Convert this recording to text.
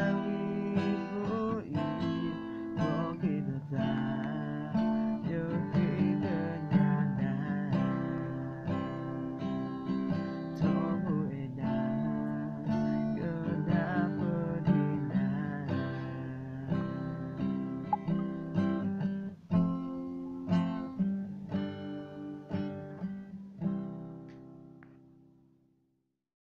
them.